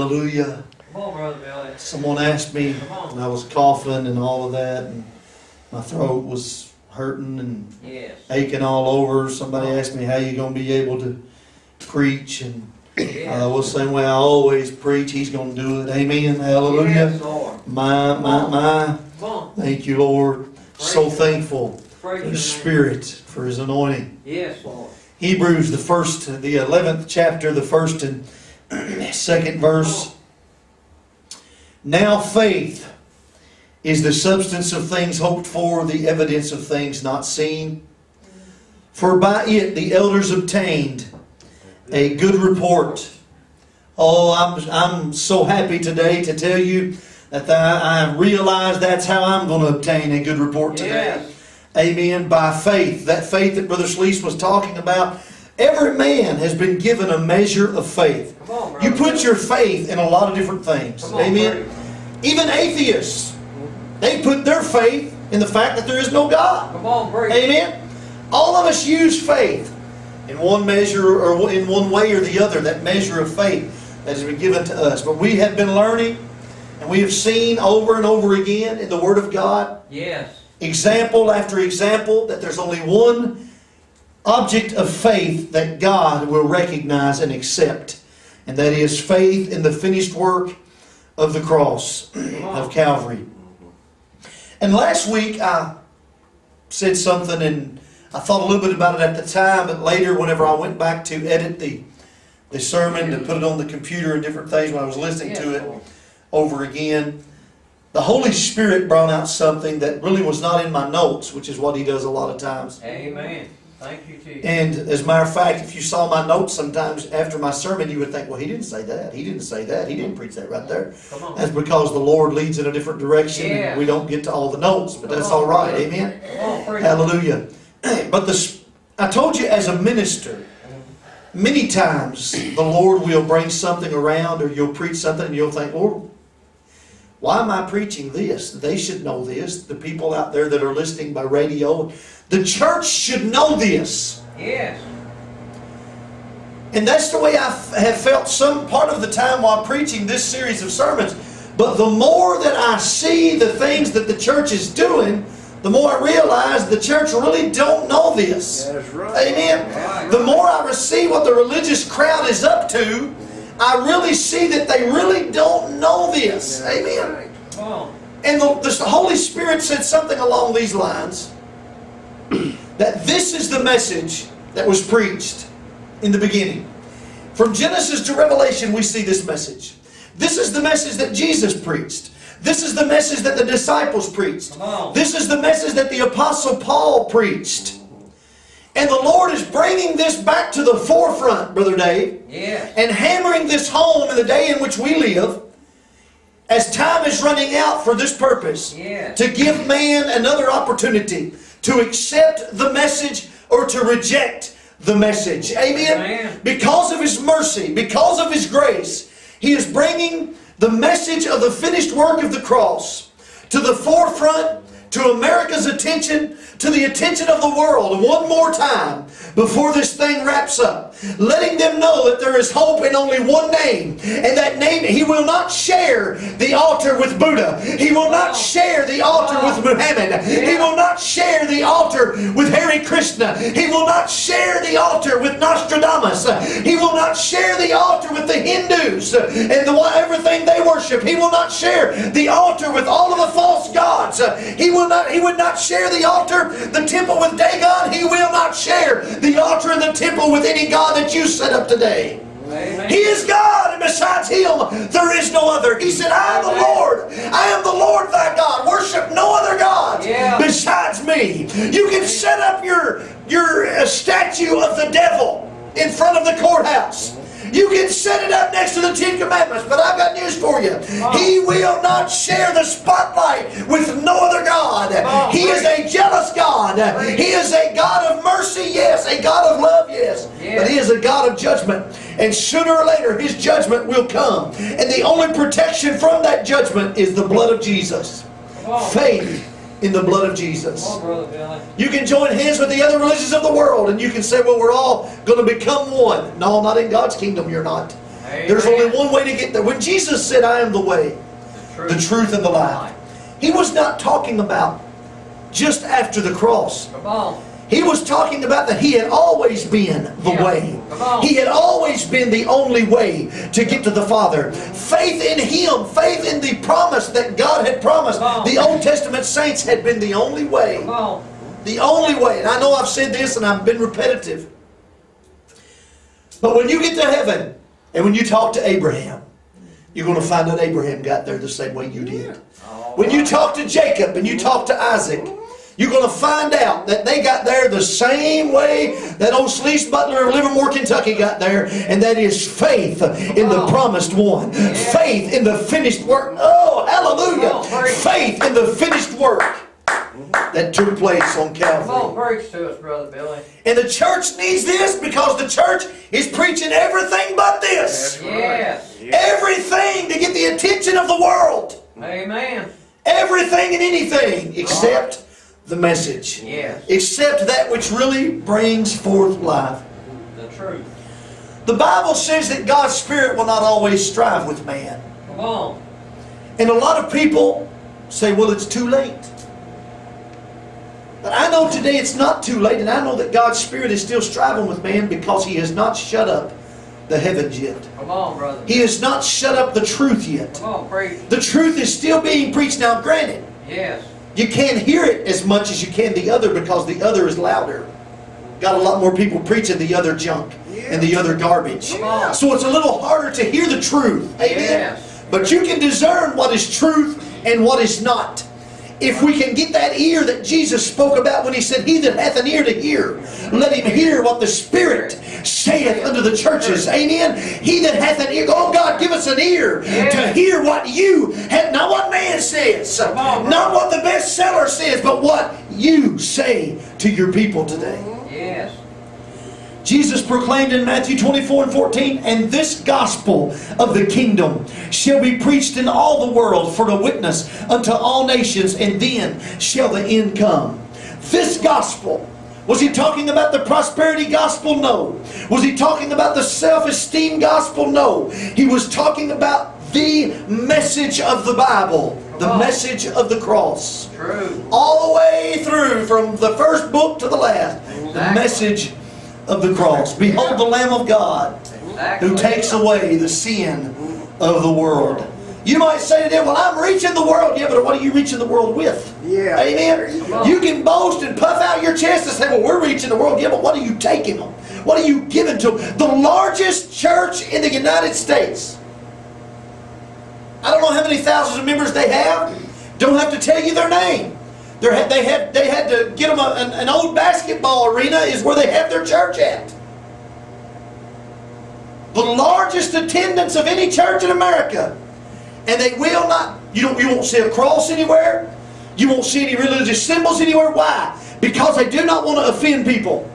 Hallelujah. Come on, Brother Billy. Someone asked me, and I was coughing and all of that, and my throat was hurting and Yes. aching all over. Somebody asked me how you gonna be able to preach, and Yes. I was saying, well, I always preach. He's gonna do it. Amen. Hallelujah. Yes, My, my, my. Thank you, Lord. So thankful Praise for His. Spirit, for His anointing. Yes, Lord. Hebrews, the first, the eleventh chapter, the first and second verse. Now faith is the substance of things hoped for, the evidence of things not seen. For by it the elders obtained a good report. Oh, I'm, I'm so happy today to tell you that I, realize that's how I'm going to obtain a good report today. Yes. Amen. By faith. That faith that Brother Schleese was talking about. Every man has been given a measure of faith. On, You put your faith in a lot of different things. On, Amen. Even atheists, they put their faith in the fact that there is no God. Come on. Amen. All of us use faith in one measure or in one way or the other, that measure of faith that has been given to us. But we have been learning and we have seen over and over again in the Word of God Yes. example after example that there's only one object of faith that God will recognize and accept, and that is faith in the finished work of the cross of Calvary. And last week I said something and I thought a little bit about it at the time, but later, whenever I went back to edit the, the sermon to put it on the computer and different things when I was listening to it, over again. The Holy Spirit brought out something that really was not in my notes, which is what He does a lot of times. Amen. Thank you, Jesus. And as a matter of fact, if you saw my notes sometimes after my sermon, you would think, well, he didn't say that. He didn't say that. He didn't preach that right there. Come on. That's because the Lord leads in a different direction Yeah. and we don't get to all the notes, but that's all right. Amen. On. Hallelujah. But the, I told you as a minister, many times the Lord will bring something around or you'll preach something and you'll think, Lord, why am I preaching this? They should know this. The people out there that are listening by radio, the church should know this. Yes. And that's the way I f- have felt some part of the time while preaching this series of sermons. But the more that I see the things that the church is doing, the more I realize the church really don't know this. That's right. Amen. The more I receive what the religious crowd is up to, I really see that they really don't know this. Amen. And the, the Holy Spirit said something along these lines that this is the message that was preached in the beginning. From Genesis to Revelation, we see this message. This is the message that Jesus preached. This is the message that the disciples preached. This is the message that the Apostle Paul preached. And the Lord is bringing this back to the forefront, Brother Dave Yes. and hammering this home in the day in which we live as time is running out for this purpose Yes. to give man another opportunity to accept the message or to reject the message amen, Amen. because of his mercy because of his grace he is bringing the message of the finished work of the cross to the forefront to America's attention, to the attention of the world one more time before this thing wraps up. Letting them know that there is hope in only one name. And that name, he will not share the altar with Buddha. He will not share the altar with Muhammad. He will not share the altar with Hare Krishna. He will not share the altar with Nostradamus. He will not share the altar with the Hindus and the, everything they worship. He will not share the altar with all of the false gods. He will not. He would not share the altar, the temple with Dagon. He will not share the altar and the temple with any god that you set up today. Amen. He is God, and besides Him, there is no other. He said, I am the Lord. I am the Lord thy God. Worship no other God Yeah. besides me. You can set up your, your uh, statue of the devil in front of the courthouse. You can set it up next to the Ten Commandments, but I've got news for you. He will not share the spotlight with no other God. Oh, He is a jealous God. He is a God of mercy, yes. A God of love, yes. Yes. But He is a God of judgment. And sooner or later, His judgment will come. And the only protection from that judgment is the blood of Jesus. Faith in the blood of Jesus. Come on, Brother Billy. You can join hands with the other religions of the world and you can say, well, we're all going to become one. No, not in God's kingdom, you're not. There's only one way to get there. When Jesus said, I am the way, the truth, and the life, he was not talking about just after the cross. He was talking about that he had always been the Yeah. way. He had always been the only way to get to the Father. Faith in him, faith in the promise that God had promised. The Old Testament saints had been the only way. On. The only way. And I know I've said this and I've been repetitive. But when you get to heaven and when you talk to Abraham, you're going to find out Abraham got there the same way you did. When you talk to Jacob and you talk to Isaac, you're going to find out that they got there the same way that old Sleece Butler of Livermore, Kentucky got there, and that is faith in the promised one. Faith in the finished work. Oh, hallelujah. Come on, preach. Faith in the finished work that took place on Come on, Calvary. preach to us, Brother Billy. And the church needs this because the church is preaching everything but this. Yes. Everything to get the attention of the world. Amen. Everything and anything except the message. Yes. Except that which really brings forth life. The truth. The Bible says that God's Spirit will not always strive with man. Come on. And a lot of people say, well, it's too late. But I know today it's not too late, and I know that God's Spirit is still striving with man because He has not shut up the heavens yet. Come on, brother. He has not shut up the truth yet. Come on, preach. The truth is still being preached. Now, granted, Yes. You can't hear it as much as you can the other because the other is louder. Got a lot more people preaching the other junk and the other garbage. On. So it's a little harder to hear the truth. Amen. Yes. But you can discern what is truth and what is not. If we can get that ear that Jesus spoke about when he said, He that hath an ear to hear, let him hear what the Spirit saith unto the churches. Amen. He that hath an ear, oh God, give us an ear to hear what you have, not what man says, not what the bestseller says, but what you say to your people today. Jesus proclaimed in Matthew 24 and 14, And this gospel of the kingdom shall be preached in all the world for a witness unto all nations, and then shall the end come. This gospel. Was he talking about the prosperity gospel? No. Was he talking about the self esteem gospel? No. He was talking about the message of the Bible, the message of the cross True. all the way through from the first book to the last the Exactly. message of the cross. Behold the lamb of god who takes away the sin of the world. You might say to them, well i'm reaching the world. Yeah but what are you reaching the world with? Yeah. amen. You can boast and puff out your chest and say well we're reaching the world. Yeah but what are you taking them? What are you giving to them the largest church in the united states. I don't know how many thousands of members they have. Don't have to tell you their name. They're, they had they had to get them a, an, an old basketball arena is where they have their church at. The largest attendance of any church in America, and they will not. You don't. You won't see a cross anywhere. You won't see any religious symbols anywhere. Why? Because they do not want to offend people.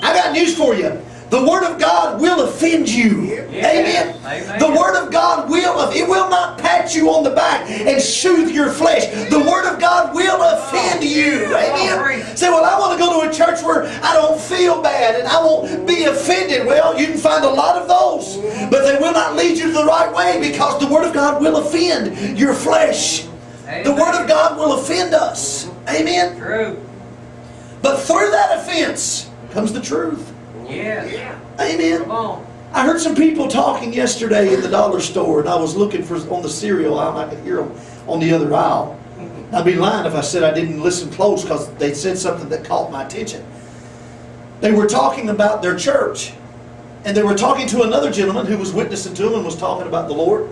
I got news for you. The Word of God will offend you. Yes. Amen. Amen. The Word of God will, it will not pat you on the back and soothe your flesh. The Word of God will offend oh, you. Amen. Oh, Say, well, I want to go to a church where I don't feel bad and I won't be offended. Well, you can find a lot of those, but they will not lead you to the right way because the Word of God will offend your flesh. The Word of God will offend us. Amen. True. But through that offense comes the truth. Yes. Amen. Come on. I heard some people talking yesterday in the dollar store, and I was looking for on the cereal aisle, and I could hear them on the other aisle. Mm-hmm. I'd be lying if I said I didn't listen close because they said something that caught my attention. They were talking about their church, and they were talking to another gentleman who was witnessing to them and was talking about the Lord.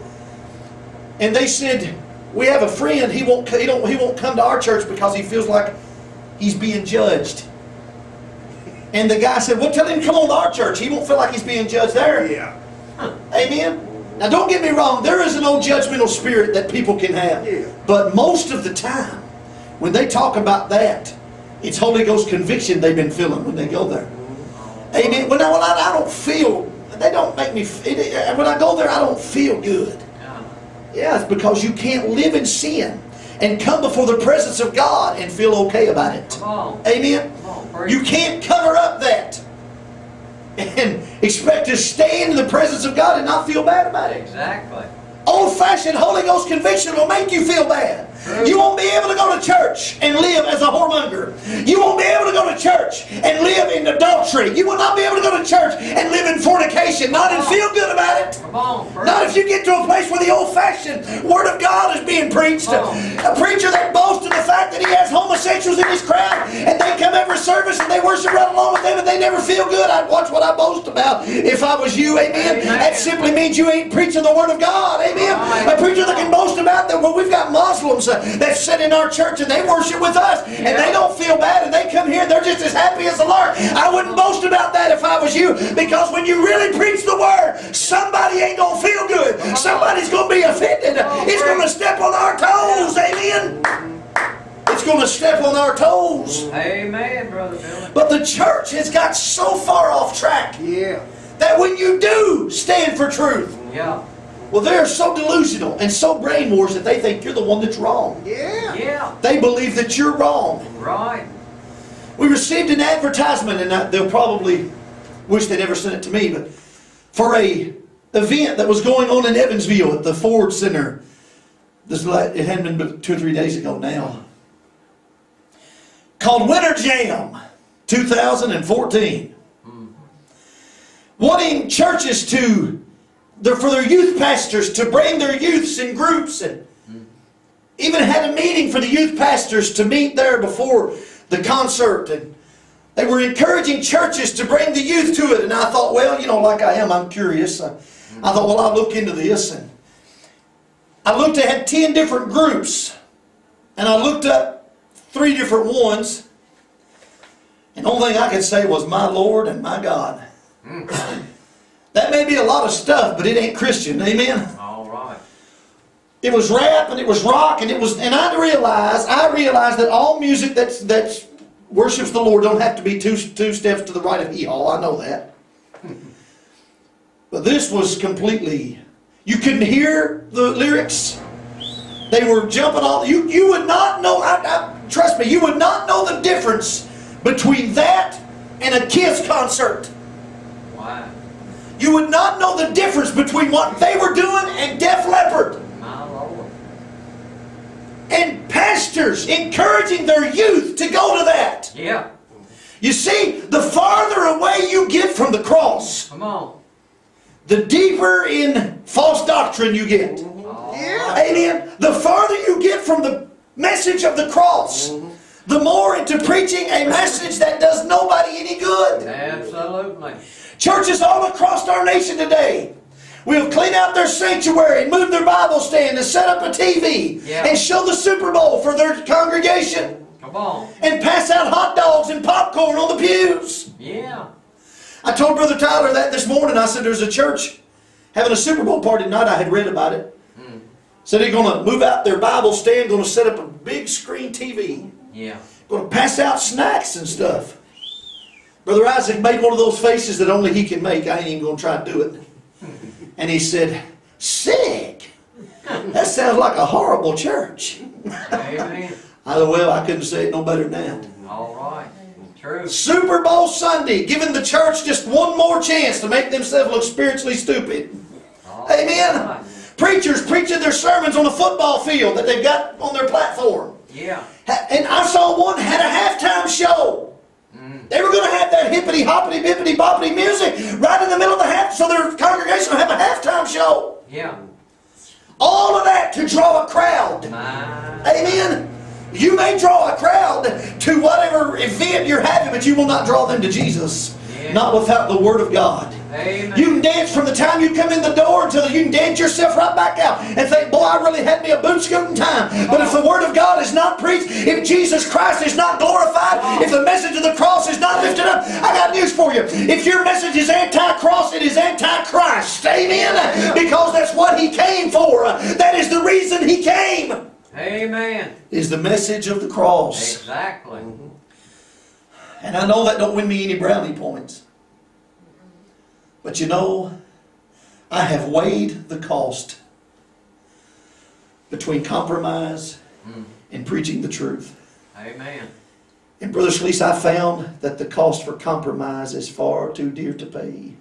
And they said, "We have a friend. He won't. He don't. He won't come to our church because he feels like he's being judged." And the guy said, "Well, tell him to come on to our church. He won't feel like he's being judged there." Yeah. Amen. Now, don't get me wrong. There is an old judgmental spirit that people can have. Yeah. But most of the time, when they talk about that, it's Holy Ghost conviction they've been feeling when they go there. Amen. Well, now, well, I, I don't feel. They don't make me. f- It, when I go there, I don't feel good. Uh, Yeah, it's because you can't live in sin and come before the presence of God and feel okay about it. Come. Amen. Come on. Preach. You can't cover up that. and expect to stay in the presence of God and not feel bad about it. Exactly. Old-fashioned Holy Ghost conviction will make you feel bad. You won't be able to go to church and live as a whoremonger. You won't be able to go to church and live in adultery. You will not be able to go to church and live in fornication. Not and feel good about it. On. Not if you get to a place where the old-fashioned Word of God is being preached. A preacher that boasts of the fact that he has homosexuals in his crowd and they come every service and they worship right along with them and they never feel good. I'd watch what I boast about if I was you. Amen. Amen. That simply means you ain't preaching the Word of God. Amen. Right. A preacher that can boast about that. Well, we've got Muslims that sit in our church and they worship with us and they don't feel bad and they come here and they're just as happy as a lark. I wouldn't boast about that if I was you because when you really preach the Word, somebody ain't going to feel good. Somebody's going to be offended. Oh, It's going to step on our toes. Amen. It's going to step on our toes. Amen, Brother Billy. But the church has got so far off track Yeah. that when you do stand for truth, Yeah. Well, they're so delusional and so brainwashed that they think you're the one that's wrong. Yeah. Yeah. They believe that you're wrong. Right. We received an advertisement, and I, they'll probably wish they never sent it to me, but for a event that was going on in Evansville at the Ford Center. This la- it hadn't been but two or three days ago now. Called Winter Jam 2014. Mm-hmm. Wanting churches to, their- for their youth pastors to bring their youths in groups and even had a meeting for the youth pastors to meet there before the concert. And they were encouraging churches to bring the youth to it. And i thought well you know like i am i'm curious. I, I thought well i'll look into this. And i looked at had 10 different groups. And i looked up three different ones. And the only thing i could say was my lord and my god hmm. That may be a lot of stuff but it ain't christian amen All right. it was rap and it was rock and it was and I realized I realized that all music that's that's worships the Lord don't have to be two two steps to the right of haw. I know that. But this was completely you couldn't hear the lyrics. They were jumping all you you would not know I, I, trust me, you would not know the difference between that and a Kiss concert. You would not know the difference between what they were doing and Def Leppard. And pastors encouraging their youth to go to that. Yeah. You see, the farther away you get from the cross, Come on. the deeper in false doctrine you get. Yeah. Amen. The farther you get from the message of the cross, the more into preaching a message that does nobody any good. Absolutely. Churches all across our nation today will clean out their sanctuary, move their Bible stand, and set up a TV Yeah. and show the Super Bowl for their congregation. Come on. and pass out hot dogs and popcorn on the pews. Yeah. I told Brother Tyler that this morning. I said there's a church having a Super Bowl party tonight. I had read about it. Hmm. Said they're going to move out their Bible stand, going to set up a big screen TV, Yeah. going to pass out snacks and stuff. Brother Isaac made one of those faces that only he can make. I ain't even going to try to do it. And he said, "Sick. That sounds like a horrible church." Amen. I said, "Well, I couldn't say it no better than that." All right. True. Super Bowl Sunday, giving the church just one more chance to make themselves look spiritually stupid. All Amen. right. Preachers preaching their sermons on the football field that they've got on their platform. Yeah. And I saw one had a halftime show. They were going to have that hippity hoppity bippity boppity music right in the middle of the half, so their congregation would have a halftime show. Yeah. All of that to draw a crowd. My. Amen. You may draw a crowd to whatever event you're having, but you will not draw them to Jesus. Yeah. Not without the Word of God. Amen. You can dance from the time you come in the door until you can dance yourself right back out and think, boy, I really had me a boot scooting time. But if the Word of God is not preached, if Jesus Christ is not glorified, if the message of the cross is not lifted up, I got news for you. If your message is anti-cross, it is anti-Christ. Amen? Because that's what He came for. That is the reason He came. Amen. Is the message of the cross. Exactly. And I know that don't win me any brownie points. But you know, I have weighed the cost between compromise hmm. and preaching the truth. Amen. And Brother Schlese, I found that the cost for compromise is far too dear to pay.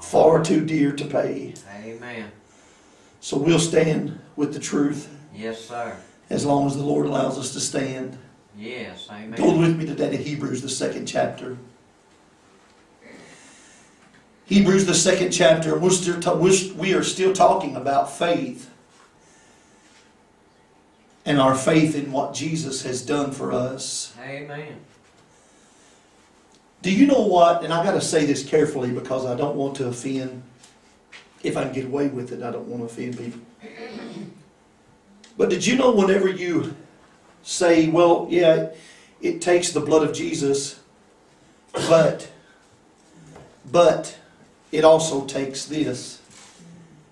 Far too dear to pay. Amen. So we'll stand with the truth Yes, sir. as long as the Lord allows us to stand. Yes, Go amen. with me today to Hebrews, the second chapter. Hebrews, the second chapter. We're still ta- we are still talking about faith and our faith in what Jesus has done for us. Amen. Do you know what? And I got to say this carefully because I don't want to offend. If I can get away with it, I don't want to offend people. But did you know whenever you say, well, yeah, it takes the blood of Jesus, but, but it also takes this.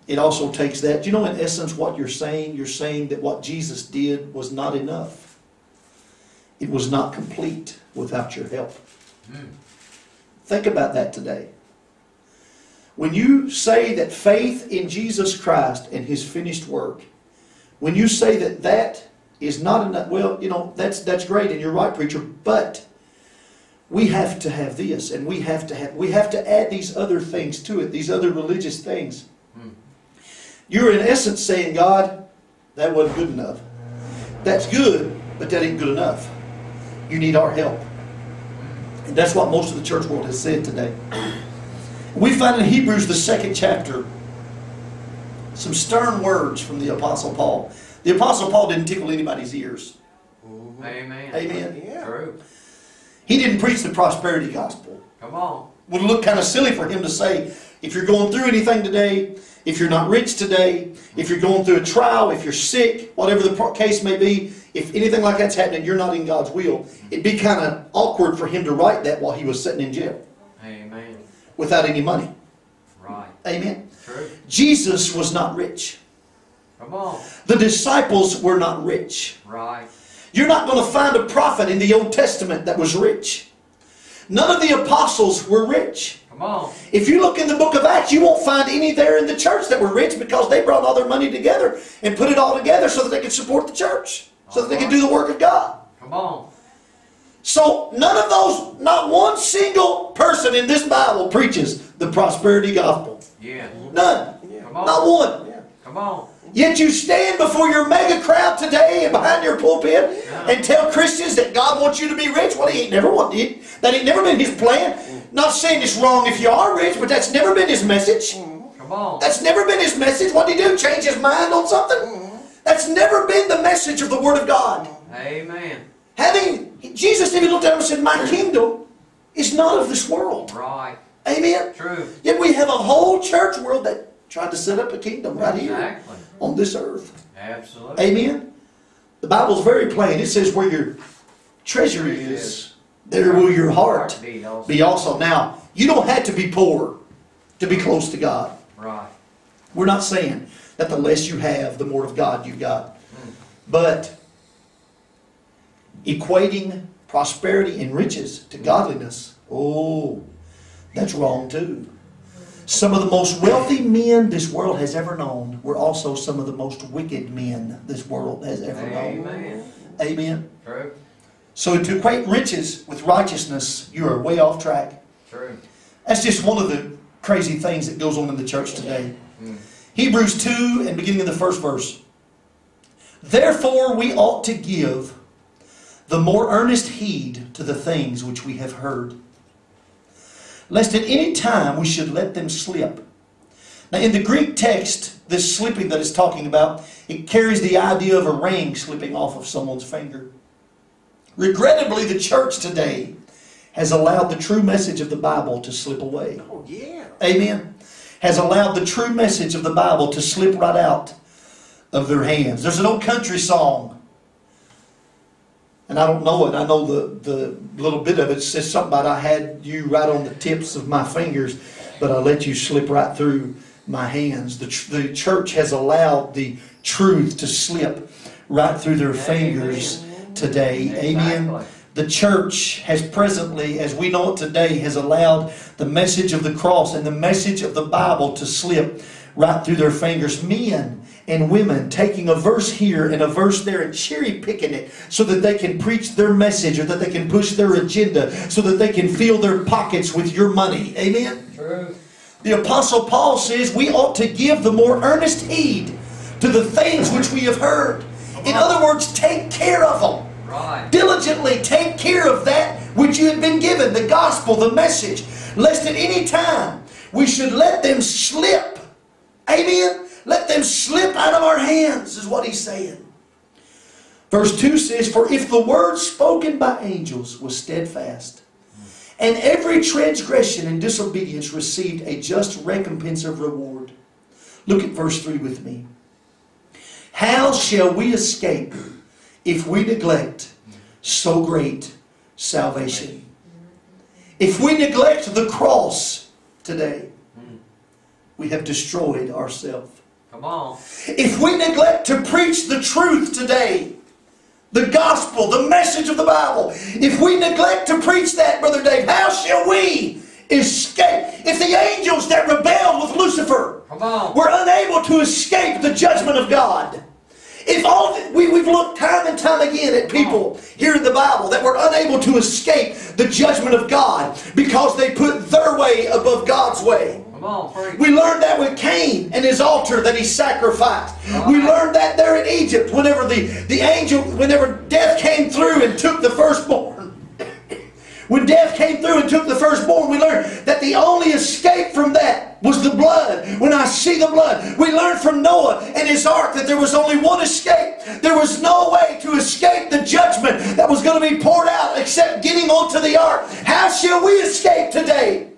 It also takes that. Do you know in essence what you're saying? You're saying that what Jesus did was not enough. It was not complete without your help. Hmm. Think about that today. When you say that faith in Jesus Christ and His finished work, when you say that that is not enough, well, you know, that's, that's great and you're right, preacher, but we have to have this and we have to have, we have to add these other things to it, these other religious things. Hmm. You're in essence saying, God, that wasn't good enough. That's good, but that ain't good enough. You need our help. And that's what most of the church world has said today. We find in Hebrews, the second chapter, some stern words from the Apostle Paul. The Apostle Paul didn't tickle anybody's ears. Amen. Amen. Yeah. True. He didn't preach the prosperity gospel. Come on. Would look kind of silly for him to say, if you're going through anything today, if you're not rich today, if you're going through a trial, if you're sick, whatever the case may be, if anything like that's happening, you're not in God's will. It'd be kind of awkward for him to write that while he was sitting in jail Amen. without any money. Right. Amen. True. Jesus was not rich. Come on. The disciples were not rich. Right. You're not going to find a prophet in the Old Testament that was rich. None of the apostles were rich. Come on. If you look in the book of Acts, you won't find any there in the church that were rich because they brought all their money together and put it all together so that they could support the church, so that they could uh-huh. do the work of God. Come on. So none of those, not one single person in this Bible preaches the prosperity gospel. Yeah. None. Yeah. Come on. Not one. Yeah. Come on. Yet you stand before your mega crowd today and behind your pulpit and tell Christians that God wants you to be rich. Well, He ain't never wanted that ain't never been His plan. Not saying it's wrong if you are rich, but that's never been His message. Come on. That's never been His message. What did He do? Change His mind on something? That's never been the message of the Word of God. Amen. Having Jesus even looked at him and said, "My kingdom is not of this world." Right. Amen. True. Yet we have a whole church world that tried to set up a kingdom right here Exactly. On this earth. Absolutely. Amen. The Bible's very plain. It says, "Where your treasure is, there will your heart be also." Now, you don't have to be poor to be close to God. Right. We're not saying that the less you have, the more of God you got. Mm. But equating prosperity and riches to godliness, oh, that's wrong too. Some of the most wealthy men this world has ever known were also some of the most wicked men this world has ever known. Amen. Amen. True. So to equate riches with righteousness, you are way off track. True. That's just one of the crazy things that goes on in the church today. Mm. Hebrews 2 and beginning of the first verse. Therefore we ought to give the more earnest heed to the things which we have heard, lest at any time we should let them slip. Now in the Greek text, this slipping that it's talking about, it carries the idea of a ring slipping off of someone's finger. Regrettably, the church today has allowed the true message of the Bible to slip away. Oh, yeah. Amen. Has allowed the true message of the Bible to slip right out of their hands. There's an old country song, and I don't know it. I know the, the little bit of it. Says something about I had you right on the tips of my fingers, but I let you slip right through my hands. The, tr- the church has allowed the truth to slip right through their fingers today. Amen. Exactly. The church has presently, as we know it today, has allowed the message of the cross and the message of the Bible to slip right through their fingers. Men and women taking a verse here and a verse there and cherry picking it so that they can preach their message or that they can push their agenda so that they can fill their pockets with your money. Amen? True. The Apostle Paul says we ought to give the more earnest heed to the things which we have heard. In other words, take care of them. Right. Diligently take care of that which you have been given, the gospel, the message, lest at any time we should let them slip. Amen? Let them slip out of our hands, is what he's saying. Verse 2 says, For if the word spoken by angels was steadfast, and every transgression and disobedience received a just recompense of reward. Look at verse 3 with me. How shall we escape if we neglect so great salvation? If we neglect the cross today, we have destroyed ourselves. Come on. If we neglect to preach the truth today, the gospel, the message of the Bible, if we neglect to preach that, Brother Dave, how shall we escape? If the angels that rebelled with Lucifer Come on. were unable to escape the judgment of God, if all we, we've looked time and time again at people here in the Bible that were unable to escape the judgment of God because they put their way above God's way. On. We learned that with Cain and his altar that he sacrificed. We learned that there in Egypt whenever the, the angel, whenever death came through and took the firstborn. When death came through and took the firstborn, we learned that the only escape from that was the blood. When I see the blood, we learned from Noah and his ark that there was only one escape. There was no way to escape the judgment that was going to be poured out except getting onto the ark. How shall we escape today?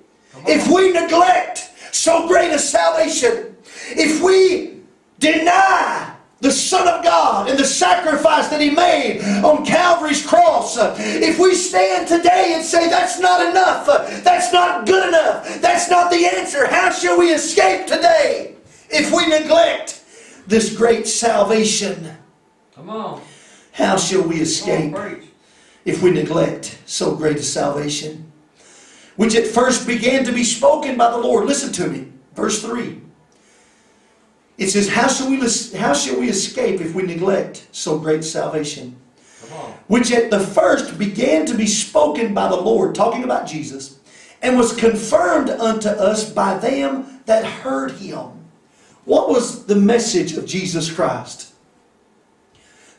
If we neglect so great a salvation, if we deny the Son of God and the sacrifice that He made on Calvary's cross, if we stand today and say that's not enough, that's not good enough, that's not the answer, how shall we escape today if we neglect this great salvation? Come on. How shall we Come on, escape? if we neglect so great a salvation, which at first began to be spoken by the Lord. Listen to me, verse 3. It says, How shall we, how shall we escape if we neglect so great salvation? Which at the first began to be spoken by the Lord, talking about Jesus, and was confirmed unto us by them that heard him. What was the message of Jesus Christ?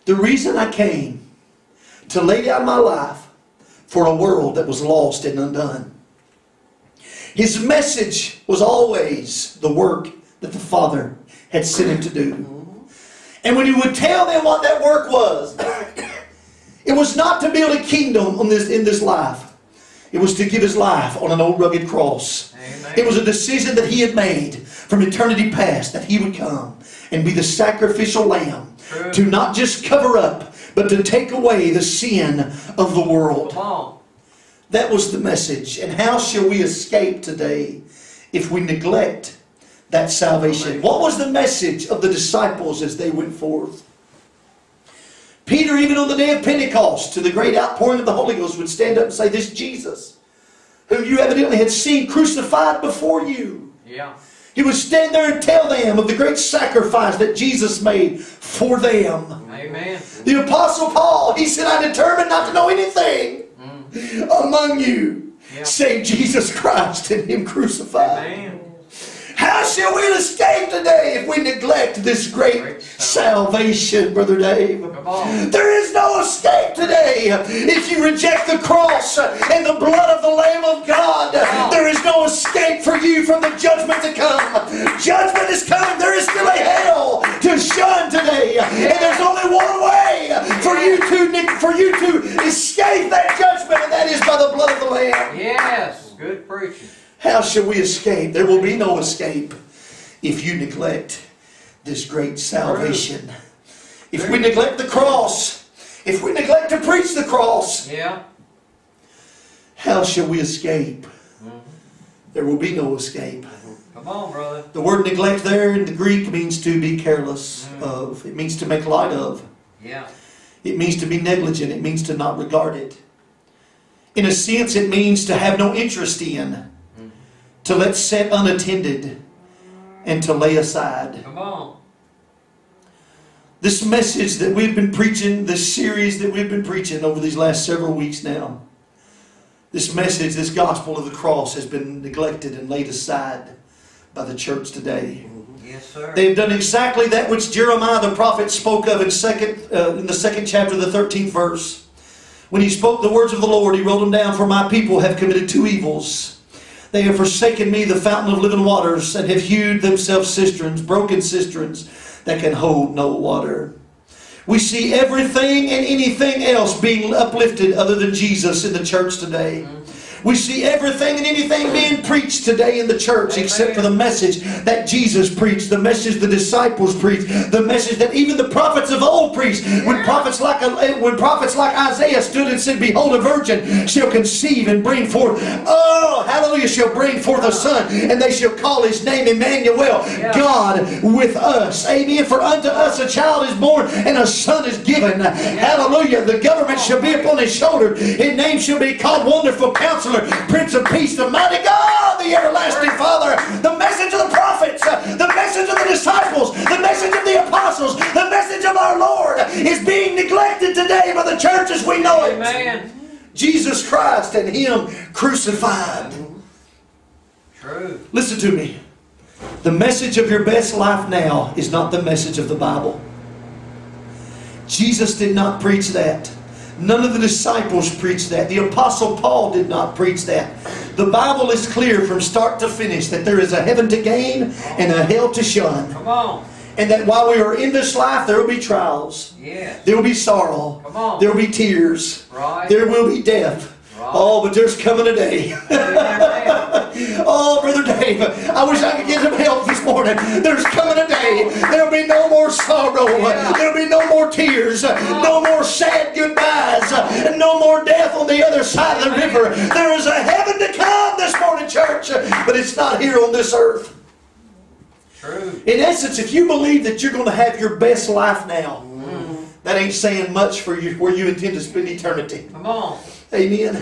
The reason I came to lay down my life for a world that was lost and undone. His message was always the work that the Father had sent him to do. And when he would tell them what that work was, it was not to build a kingdom on this, in this life. It was to give his life on an old rugged cross. Amen. It was a decision that he had made from eternity past that he would come and be the sacrificial lamb True. to not just cover up, but to take away the sin of the world. That was the message. And how shall we escape today if we neglect that salvation? What was the message of the disciples as they went forth? Peter, even on the day of Pentecost, to the great outpouring of the Holy Ghost, would stand up and say, This Jesus, whom you evidently had seen crucified before you. Yeah. He would stand there and tell them of the great sacrifice that Jesus made for them. Amen. The Apostle Paul, he said, I determined not to know anything among you Yeah. save Jesus Christ and Him crucified. Amen. How shall we escape today if we neglect this great salvation, Brother Dave? There is no escape today if you reject the cross and the blood of the Lamb of God. There is no escape for you from the judgment to come. Judgment is coming. There is still a hell to shun today, and there's only one way for you to for you to escape that judgment, and that is by the blood of the Lamb. Yes. Good preaching. How shall we escape? There will be no escape if you neglect this great salvation. If we neglect the cross, if we neglect to preach the cross, Yeah. how shall we escape? Mm-hmm. There will be no escape. Come on, brother. The word neglect there in the Greek means to be careless mm. of, it means to make light of, Yeah. it means to be negligent, it means to not regard it. In a sense, it means to have no interest in, to let set unattended, and to lay aside. Come on. This message that we've been preaching, this series that we've been preaching over these last several weeks now, this message, this gospel of the cross has been neglected and laid aside by the church today. Yes, sir. They have done exactly that which Jeremiah the prophet spoke of in, second, uh, in the second chapter, the 13th verse. When he spoke the words of the Lord, he wrote them down, For my people have committed two evils. They have forsaken me, the fountain of living waters, and have hewed themselves cisterns, broken cisterns that can hold no water. We see everything and anything else being uplifted other than Jesus in the church today. We see everything and anything being preached today in the church except for the message that Jesus preached, the message the disciples preached, the message that even the prophets of old preached. When prophets like eh, when prophets like Isaiah stood and said, "Behold, a virgin shall conceive and bring forth, oh, hallelujah, shall bring forth a son, and they shall call his name Emmanuel, God with us." Amen. For unto us a child is born, and a son is given. Hallelujah. The government shall be upon his shoulder. His name shall be called Wonderful Counselor, Prince of Peace, the Mighty God, the Everlasting Father. The message of the prophets, the message of the disciples, the message of the apostles, the message of our Lord is being neglected today by the church as we know it. Amen. Jesus Christ and Him crucified. True. Listen to me. The message of your best life now is not the message of the Bible. Jesus did not preach that. None of the disciples preached that. The Apostle Paul did not preach that. The Bible is clear from start to finish that there is a heaven to gain and a hell to shun. Come on. And that while we are in this life, there will be trials. Yes. There will be sorrow. Come on. There will be tears. Right. There will be death. Oh, but there's coming a day. Oh, Brother Dave, I wish I could get some help this morning. There's coming a day. There'll be no more sorrow. There'll be no more tears. No more sad goodbyes. And no more death on the other side of the river. There is a heaven to come this morning, church, but it's not here on this earth. True. In essence, if you believe that you're going to have your best life now, mm. that ain't saying much for you where you intend to spend eternity. Come on. Amen.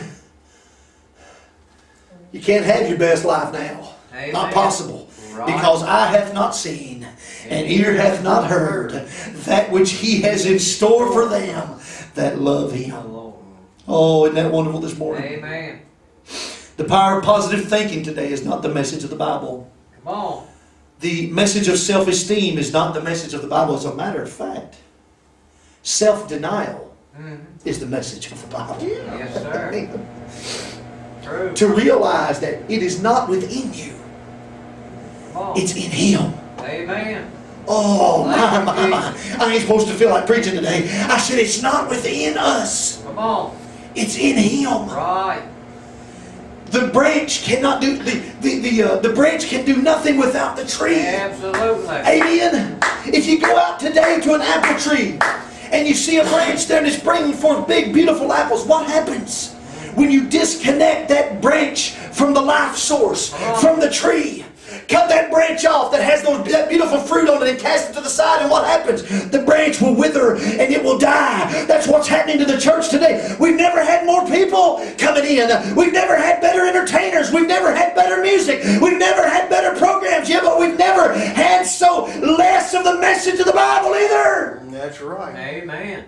You can't have your best life now. Amen. Not possible. Right. Because I have not seen, and ear hath not heard that which he has in store for them that love him. Oh, isn't that wonderful this morning? Amen. The power of positive thinking today is not the message of the Bible. Come on. The message of self esteem is not the message of the Bible. As a matter of fact, self denial. Is the message of the Bible. Yes, sir. True. to realize that it is not within you, it's in Him. Amen. Oh, my, my, my. I ain't supposed to feel like preaching today. I said, it's not within us, Come on. it's in Him. Right. The branch cannot do, the, the, the, uh, the branch can do nothing without the tree. Absolutely. Amen. If you go out today to an apple tree and you see a branch there and it's bringing forth big, beautiful apples, what happens? When you disconnect that branch from the life source, from the tree, cut that branch off that has those, that beautiful fruit on it and cast it to the side, and what happens? The branch will wither and it will die. That's what's happening to the church today. We've never had more people coming in. We've never had better entertainers. We've never had better music. We've never had better programs. Yeah, but we've never had so less of the message of the Bible either. That's right. Amen.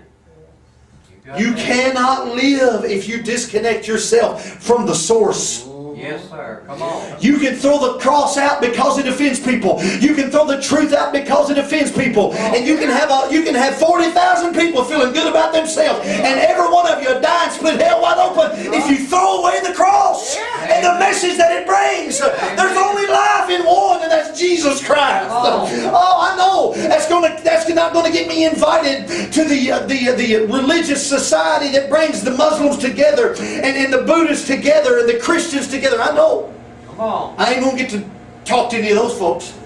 You cannot live if you disconnect yourself from the source. Yes, sir. Come on. You can throw the cross out because it offends people. You can throw the truth out because it offends people. And you can have a you can have 40,000 people feeling good about themselves. And every one of you die and split hell wide open if you throw away the cross and the message that it brings. There's only life in one, and that's Jesus Christ. Oh, I know. That's gonna that's not gonna get me invited to the uh, the uh, the religious society that brings the Muslims together and, and the Buddhists together and the Christians together. I know. Come on. I ain't gonna get to talk to any of those folks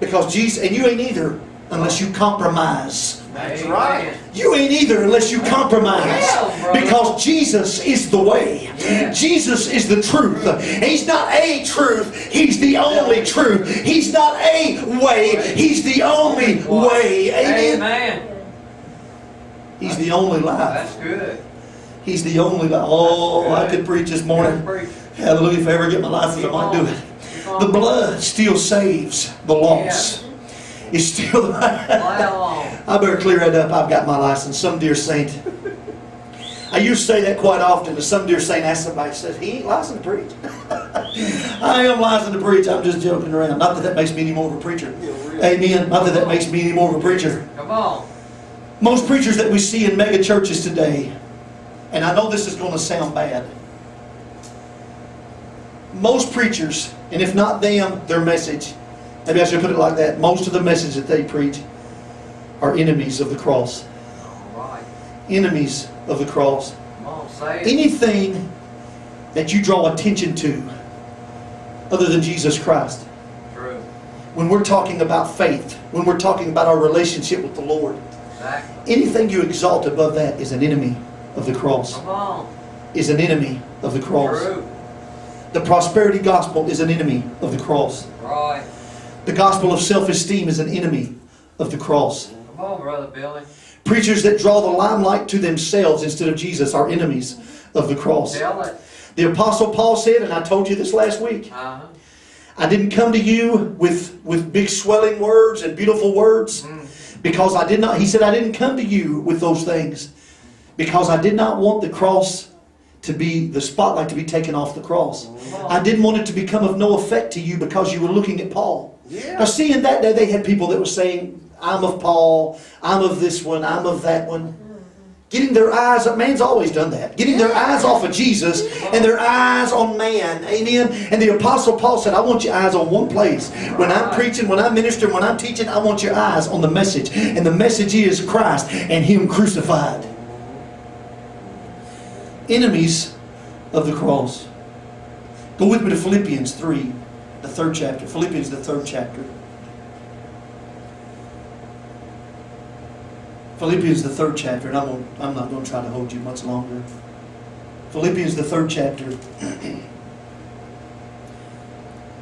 because Jesus and you ain't either unless you compromise. That's right. You ain't either unless you compromise. Yeah. Because Jesus is the way. Yeah. Jesus is the truth. He's not a truth. He's the only truth. He's not a way. He's the only way. Amen. Amen. He's the only life. That's good. He's the only. Oh, I could preach this morning. Hallelujah. If I ever get my license, I might do it. The blood still saves the lost. It's still. I better clear that up. I've got my license. Some dear saint. I used to say that quite often to some dear saint asked somebody, says, he ain't licensed to preach. I am licensed to preach. I'm just joking around. Not that that makes me any more of a preacher. Amen. Not that that makes me any more of a preacher. Come on. Most preachers that we see in mega churches today, and I know this is going to sound bad. Most preachers, and if not them, their message, maybe I should put it like that, most of the message that they preach are enemies of the cross. Right. Enemies of the cross. On. Anything that you draw attention to other than Jesus Christ. True. When we're talking about faith, when we're talking about our relationship with the Lord, Exactly. anything you exalt above that is an enemy of the cross. Is an enemy of the cross. The prosperity gospel is an enemy of the cross. Right. The gospel of self-esteem is an enemy of the cross. Come on, Brother Billy. Preachers that draw the limelight to themselves instead of Jesus are enemies of the cross. The apostle Paul said, and I told you this last week, Uh-huh. I didn't come to you with, with big swelling words and beautiful words because I did not, he said, I didn't come to you with those things because I did not want the cross to be, the spotlight to be taken off the cross. Oh. I didn't want it to become of no effect to you because you were looking at Paul. Now, see, in that day, they had people that were saying, I'm of Paul, I'm of this one, I'm of that one. Getting their eyes, man's always done that. Getting their eyes off of Jesus and their eyes on man. Amen. And the Apostle Paul said, I want your eyes on one place. When I'm preaching, when I'm ministering, when I'm teaching, I want your eyes on the message. And the message is Christ and Him crucified. Enemies of the cross. Go with me to Philippians 3, the third chapter. Philippians, the third chapter. Philippians, the third chapter, and I won't, I'm not going to try to hold you much longer. Philippians, the third chapter.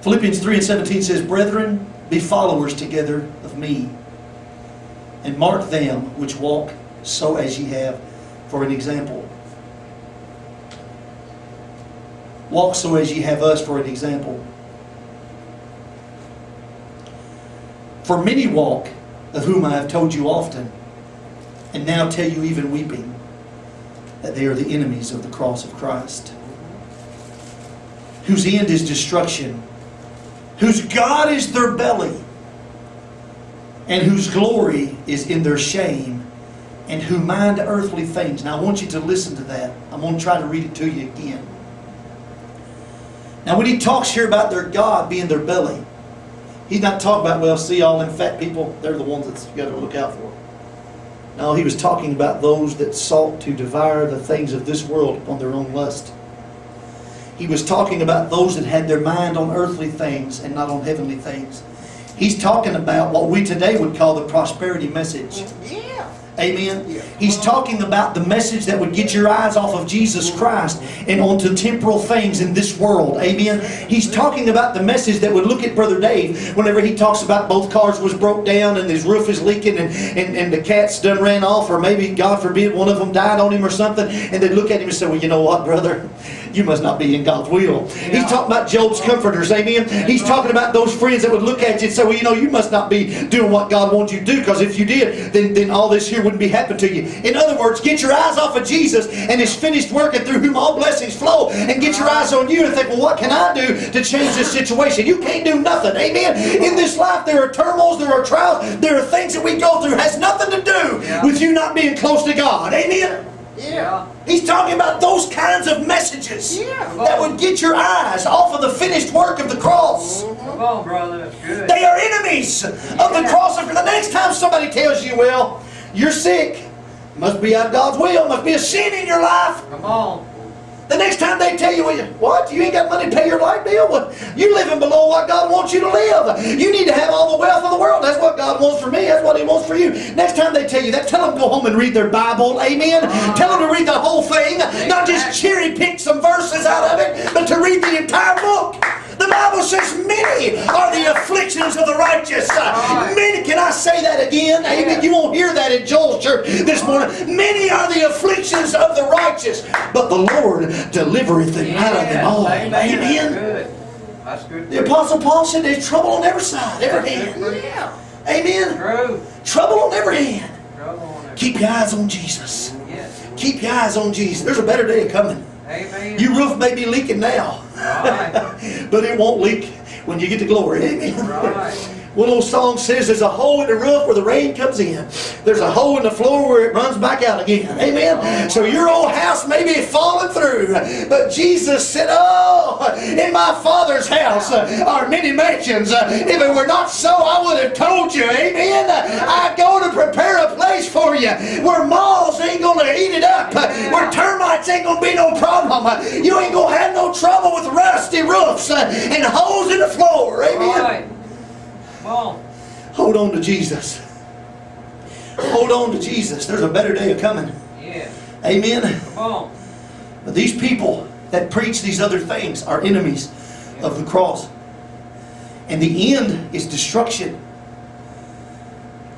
Philippians 3 and 17 says, Brethren, be followers together of me, and mark them which walk so as ye have for an example. Walk so as ye have us for an example. For many walk, of whom I have told you often, and now tell you even weeping, that they are the enemies of the cross of Christ, whose end is destruction, whose God is their belly, and whose glory is in their shame, and who mind earthly things. Now I want you to listen to that. I'm going to try to read it to you again. Now when he talks here about their God being their belly, he's not talking about, well, see all them fat people, they're the ones that you got to look out for. No, he was talking about those that sought to devour the things of this world upon their own lust. He was talking about those that had their mind on earthly things and not on heavenly things. He's talking about what we today would call the prosperity message. Yeah. Amen. He's talking about the message that would get your eyes off of Jesus Christ and onto temporal things in this world. Amen. He's talking about the message that would look at Brother Dave whenever he talks about both cars was broke down and his roof is leaking and, and, and the cats done ran off or maybe, God forbid, one of them died on him or something and they'd look at him and say, well, you know what, brother? You must not be in God's will. He's talking about Job's comforters. Amen. He's talking about those friends that would look at you and say, well, you know, you must not be doing what God wants you to do because if you did, then, then all this here wouldn't be happening to you. In other words, get your eyes off of Jesus and His finished work and through whom all blessings flow and get your eyes on you and think, well, what can I do to change this situation? You can't do nothing. Amen. In this life, there are turmoils, there are trials, there are things that we go through has nothing to do with you not being close to God. Amen. Yeah. He's talking about those kinds of messages Yeah. that would get your eyes off of the finished work of the cross. Mm-hmm. Come on, brother. That's good. They are enemies of the cross. And for the next time somebody tells you, well, you're sick, must be out of God's will, must be a sin in your life. Come on. The next time they tell you, what? You ain't got money to pay your light bill? What? You living below what God wants you to live. You need to have all the wealth of the world. That's what God wants for me. That's what He wants for you. Next time they tell you that, tell them to go home and read their Bible. Amen. Tell them to read the whole thing, not just cherry pick some verses out of it, but to read the entire book. The Bible says many are the afflictions of the righteous. Many, can I say that again? Amen. You won't hear that in Joel's church this morning. Many are the afflictions of the righteous, but the Lord delivereth them out of them all. Amen. Amen. good. That's good. The Apostle Paul said there's trouble on every side, every hand. Yeah. Amen. True. Trouble on every hand. On. Keep your eyes on Jesus. Yes. Keep your eyes on Jesus. There's a better day coming. Amen. Your roof may be leaking now, Right. but it won't leak when you get to glory. Amen. Right. One old song says there's a hole in the roof where the rain comes in. There's a hole in the floor where it runs back out again. Amen. So your old house may be falling through, but Jesus said, "Oh, in my Father's house are many mansions. If it were not so, I would have told you. Amen. I go to prepare a place for you where moths ain't gonna eat it up, where termites ain't gonna be no problem. You ain't gonna have no trouble with rusty roofs and holes in the floor. Amen. Right. Come on. Hold on to Jesus. Hold on to Jesus. There's a better day coming. Yeah. Amen. Come on. But these people that preach these other things are enemies of the cross. And the end is destruction.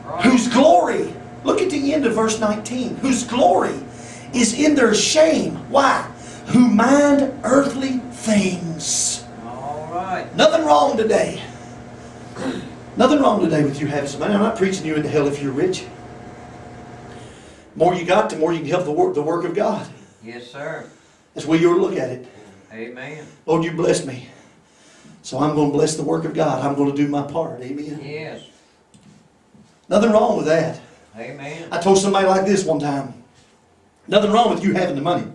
Right. Whose glory, look at the end of verse 19, whose glory is in their shame. Why? Who mind earthly things. All right. Nothing wrong today. Nothing wrong today with you having some money. I'm not preaching you into hell if you're rich. The more you got, the more you can help the work, the work of God. Yes, sir. That's the way you look at it. Amen. Lord, you bless me. So I'm going to bless the work of God. I'm going to do my part. Amen. Yes. Nothing wrong with that. Amen. I told somebody like this one time. Nothing wrong with you having the money.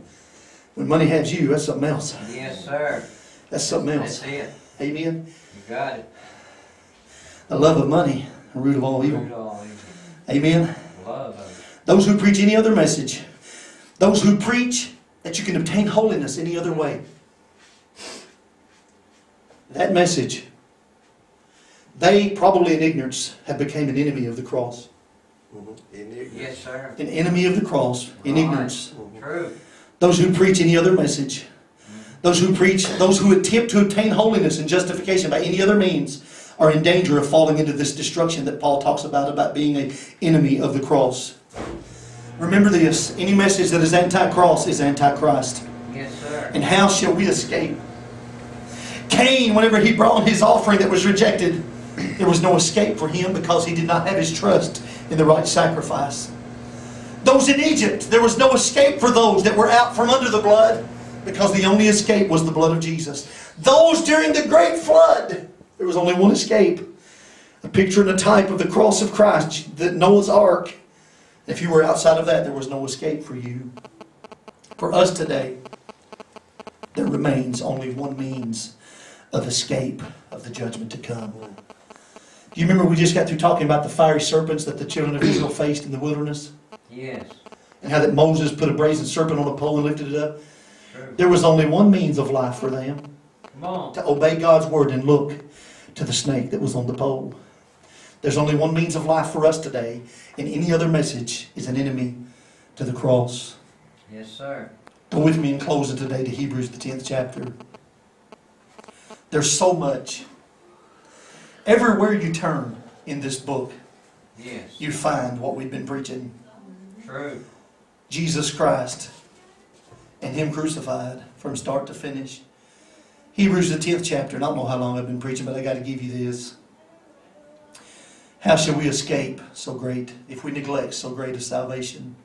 When money has you, that's something else. Yes, sir. That's something else. That's it. Amen. You got it. The love of money, the root of all evil. Root all evil. Amen. Love of it. Those who preach any other message, those who preach that you can obtain holiness any other way, that message, they probably in ignorance have become an enemy of the cross. Mm-hmm. Yes, sir. An enemy of the cross in Right. ignorance. Mm-hmm. True. Those who preach any other message, mm-hmm. those who preach, those who attempt to obtain holiness and justification by any other means, are in danger of falling into this destruction that Paul talks about, about being an enemy of the cross. Remember this any message that is anti cross is anti Christ. Yes, sir. And how shall we escape? Cain, whenever he brought his offering that was rejected, there was no escape for him because he did not have his trust in the right sacrifice. Those in Egypt, there was no escape for those that were out from under the blood because the only escape was the blood of Jesus. Those during the great flood, there was only one escape. A picture and a type of the cross of Christ, the Noah's ark. If you were outside of that, there was no escape for you. For us today, there remains only one means of escape of the judgment to come. Do you remember we just got through talking about the fiery serpents that the children of Israel faced in the wilderness? Yes. And how that Moses put a brazen serpent on a pole and lifted it up? There was only one means of life for them Come on. to obey God's word and look to the snake that was on the pole. There's only one means of life for us today, and any other message is an enemy to the cross. Yes, sir. Go with me in closing today to Hebrews, the 10th chapter. There's so much. Everywhere you turn in this book, Yes. you find what we've been preaching True. Jesus Christ and Him crucified from start to finish. Hebrews, the 10th chapter, and I don't know how long I've been preaching, but I got to give you this. How shall we escape so great, if we neglect so great a salvation?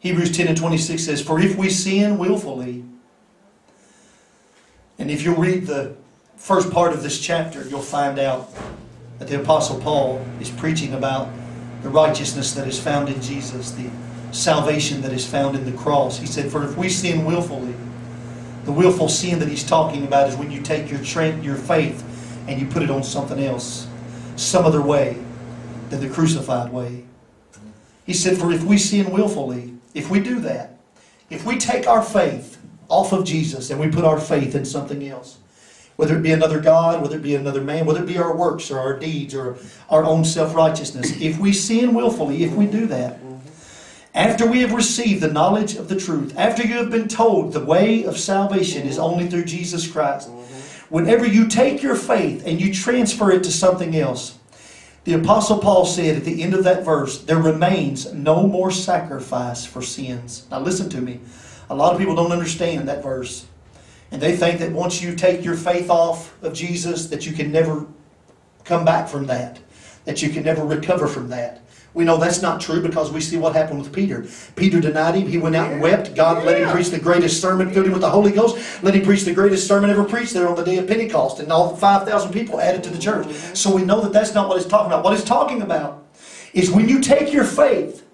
Hebrews 10 and 26 says, For if we sin willfully, and if you'll read the first part of this chapter, you'll find out that the Apostle Paul is preaching about the righteousness that is found in Jesus, the salvation that is found in the cross. He said, For if we sin willfully, the willful sin that he's talking about is when you take your, tra- your faith and you put it on something else, some other way than the crucified way. He said, For if we sin willfully, if we do that, if we take our faith off of Jesus and we put our faith in something else, whether it be another God, whether it be another man, whether it be our works or our deeds or our own self righteousness, if we sin willfully, if we do that, after we have received the knowledge of the truth, after you have been told the way of salvation is only through Jesus Christ, whenever you take your faith and you transfer it to something else, the Apostle Paul said at the end of that verse, there remains no more sacrifice for sins. Now listen to me. A lot of people don't understand that verse. And they think that once you take your faith off of Jesus, that you can never come back from that, that you can never recover from that. We know that's not true because we see what happened with Peter. Peter denied him. He went out and wept. God let him preach the greatest sermon, filled him with the Holy Ghost. Let him preach the greatest sermon ever preached there on the day of Pentecost. And all 5,000 people added to the church. So we know that that's not what he's talking about. What he's talking about is when you take your faith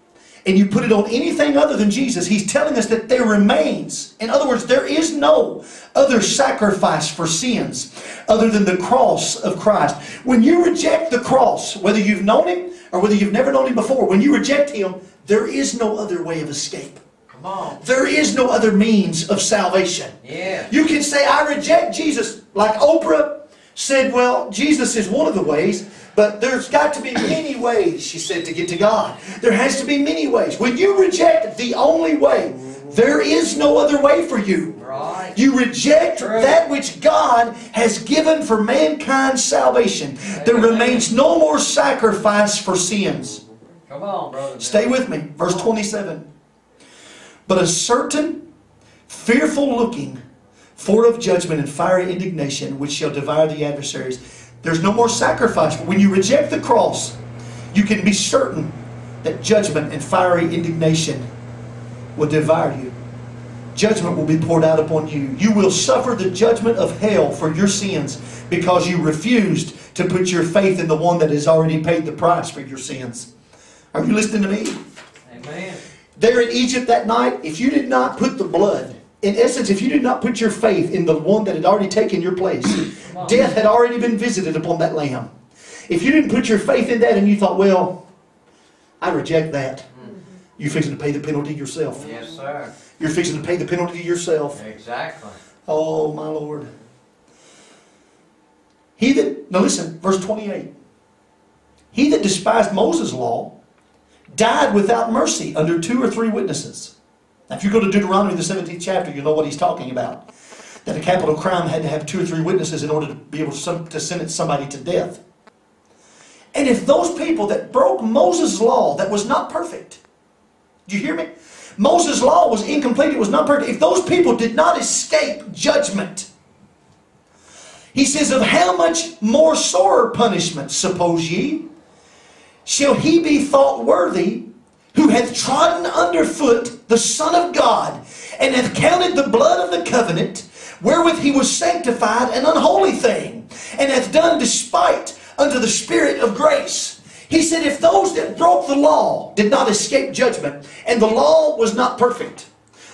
and you put it on anything other than Jesus, he's telling us that there remains. In other words, there is no other sacrifice for sins other than the cross of Christ. When you reject the cross, whether you've known him or whether you've never known him before, when you reject him, there is no other way of escape. Come on. There is no other means of salvation. Yeah. You can say, I reject Jesus, like Oprah said, well, Jesus is one of the ways, but there's got to be many ways, she said, to get to God. There has to be many ways. When you reject the only way, there is no other way for you. Right. You reject True. that which God has given for mankind's salvation. There remains no more sacrifice for sins. Come on, brother. Stay with me. Verse 27. But a certain fearful looking for of judgment and fiery indignation which shall devour the adversaries. There's no more sacrifice. But when you reject the cross, you can be certain that judgment and fiery indignation will devour you. Judgment will be poured out upon you. You will suffer the judgment of hell for your sins because you refused to put your faith in the one that has already paid the price for your sins. Are you listening to me? Amen. There in Egypt that night, if you did not put the blood, in essence, if you did not put your faith in the one that had already taken your place, death had already been visited upon that lamb. If you didn't put your faith in that and you thought, well, I reject that, you're fixing to pay the penalty yourself. Yes, sir. You're fixing to pay the penalty yourself. Exactly. Oh, my Lord. He that, now listen, verse 28. He that despised Moses' law died without mercy under two or three witnesses. Now, if you go to Deuteronomy, the 17th chapter, you know what he's talking about. That a capital crime had to have two or three witnesses in order to be able to, to sentence somebody to death. And if those people that broke Moses' law that was not perfect, do you hear me? Moses' law was incomplete, it was not perfect. If those people did not escape judgment, he says, Of how much more sore punishment, suppose ye, shall he be thought worthy who hath trodden under foot the Son of God, and hath counted the blood of the covenant, wherewith he was sanctified an unholy thing, and hath done despite unto the Spirit of grace. He said, if those that broke the law did not escape judgment, and the law was not perfect,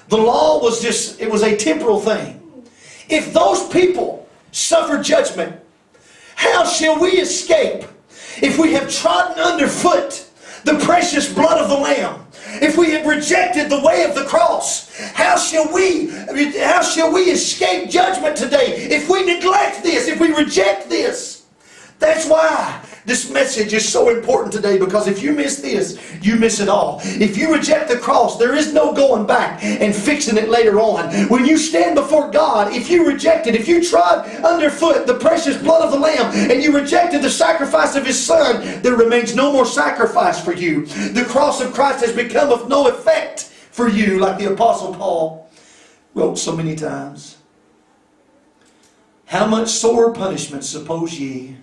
the law was just, it was a temporal thing. If those people suffer judgment, how shall we escape if we have trodden underfoot the precious blood of the Lamb? If we have rejected the way of the cross, how shall we how shall we escape judgment today if we neglect this, if we reject this? That's why this message is so important today because if you miss this, you miss it all. If you reject the cross, there is no going back and fixing it later on. When you stand before God, if you reject it, if you trod underfoot the precious blood of the Lamb and you rejected the sacrifice of His Son, there remains no more sacrifice for you. The cross of Christ has become of no effect for you, like the Apostle Paul wrote so many times. How much sore punishment, suppose ye,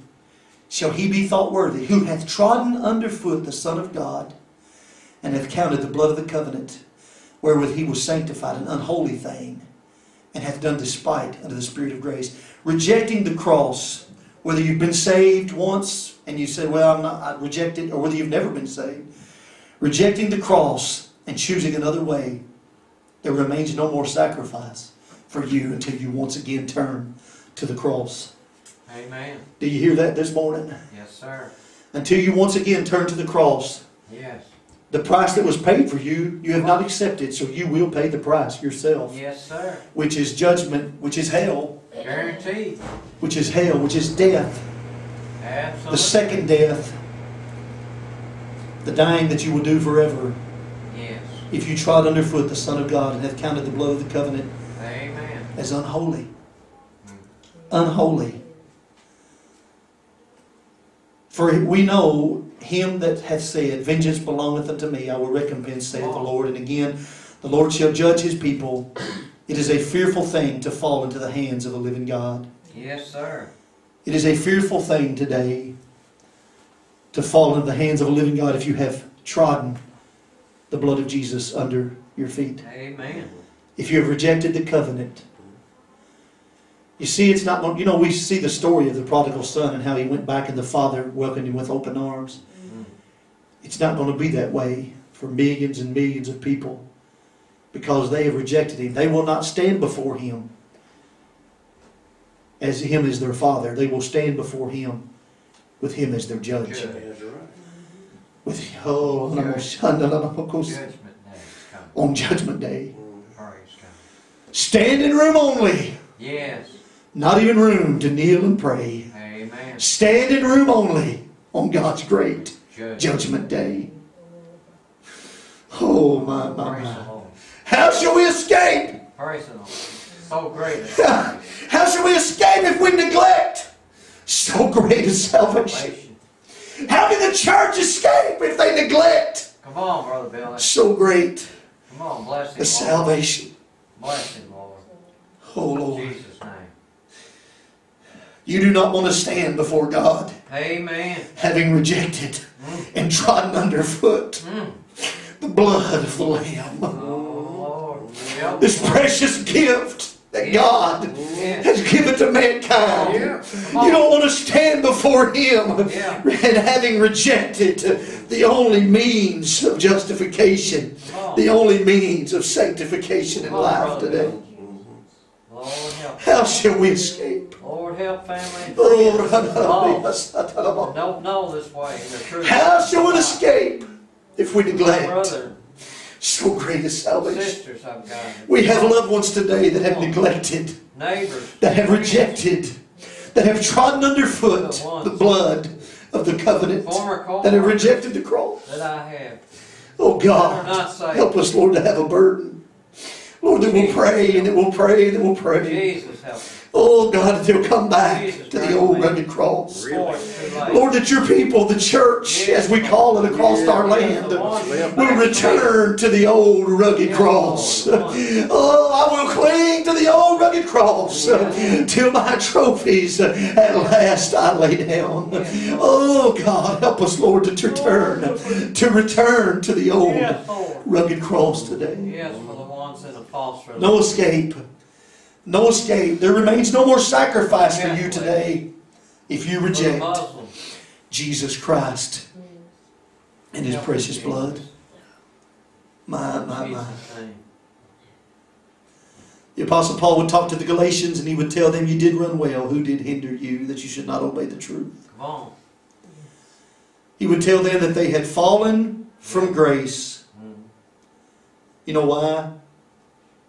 shall he be thought worthy, who hath trodden underfoot the Son of God, and hath counted the blood of the covenant, wherewith he was sanctified, an unholy thing, and hath done despite unto the Spirit of grace, rejecting the cross, whether you've been saved once and you say, Well, I'm not, I reject it, or whether you've never been saved, rejecting the cross and choosing another way, there remains no more sacrifice for you until you once again turn to the cross. Amen. Do you hear that this morning? Yes, sir. Until you once again turn to the cross. Yes. The price that was paid for you, you have not accepted, so you will pay the price yourself, Yes, sir. which is judgment, which is hell, Guaranteed. which is hell, which is death, Absolutely. the second death, the dying that you will do forever Yes. if you trod underfoot the Son of God and have counted the blood of the covenant Amen. as unholy. Mm. Unholy. For we know him that hath said, Vengeance belongeth unto me, I will recompense, saith the Lord. And again, the Lord shall judge his people It is a fearful thing to fall into the hands of a living God. Yes, sir. It is a fearful thing today to fall into the hands of a living God if you have trodden the blood of Jesus under your feet. Amen. If you have rejected the covenant. You see, it's not, you know, we see the story of the prodigal son and how he went back and the father welcomed him with open arms. Mm. It's not going to be that way for millions and millions of people because they have rejected him. They will not stand before him as him as their father. They will stand before him with him as their judge. Good. Right. With oh, on Judgment day is coming. judgment day. Praise God. Standing room only. Yes. Not even room to kneel and pray. Amen. Standing room only on God's great Judgment. judgment day. Oh my my my. How shall we escape? So great. How shall we escape if we neglect so great is salvation? How can the church escape if they neglect Come on, Brother Billy. so great Come on, bless him, the Lord. salvation? Bless him, Lord. Oh Lord, Jesus'. You do not want to stand before God Amen. having rejected and trodden underfoot Mm. the blood of the Lamb. Oh. Yep. This precious gift that God Yeah. has given to mankind. Yeah. You don't want to stand before Him Yeah. and having rejected the only means of justification, the only means of sanctification in life today. Lord help. How shall we escape? Lord help family. Oh, Oh, don't know this way. The truth. How shall we escape if we neglect Brother, so great a salvation? We have loved ones today that have neglected, Neighbors. that have rejected, that have trodden underfoot the blood of the covenant, that have rejected the cross. that I have. Oh God, help us, Lord, to have a burden. Lord, that we'll pray and that we'll pray and that we'll pray. Jesus help. Oh God, that they'll come back to the old rugged cross. Before it's too late. Lord, that your people, the church, as we call it across our land, will return to the old rugged cross. Oh, I will cling to the old rugged cross till my trophies at last I lay down. Oh God, help us, Lord, to return, to return to the old rugged cross today. False religion. No escape. No escape. There remains no more sacrifice for you today if you reject Jesus Christ and His precious blood. My, my, my. The Apostle Paul would talk to the Galatians and he would tell them, You did run well. Who did hinder you that you should not obey the truth? Come on. He would tell them that they had fallen from grace. Mm. You know why?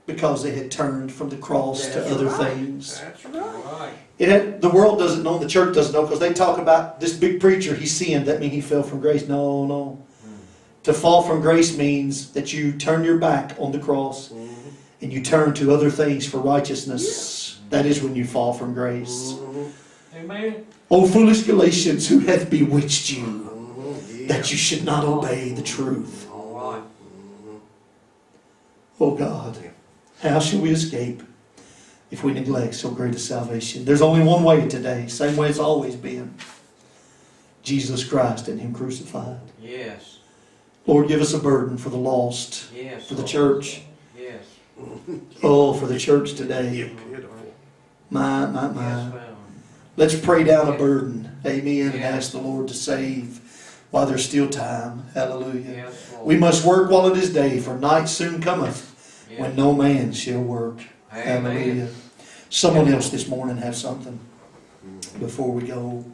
Because they had turned from the cross to other right. things. That's right. It had, the world doesn't know, the church doesn't know, because they talk about this big preacher, he sinned. That means he fell from grace. No, no. Mm. To fall from grace means that you turn your back on the cross mm-hmm. and you turn to other things for righteousness. That is when you fall from grace. Mm-hmm. Amen. O foolish Galatians, who hath bewitched you mm-hmm. Yeah. that you should not obey the truth? All right. Oh God, how shall we escape if we neglect so great a salvation? There's only one way today, same way it's always been Jesus Christ and Him crucified. Yes. Lord, give us a burden for the lost, Yes. for the Lord. church. Yes. Oh, for the church today. You're pitiful. My, my, Yes, my. Let's pray down a burden. Amen. And ask the Lord to save while there's still time. Hallelujah. Yes, We must work while it is day, for night soon cometh When no man shall work. Amen. Hallelujah. Someone else this morning have something mm-hmm. before we go.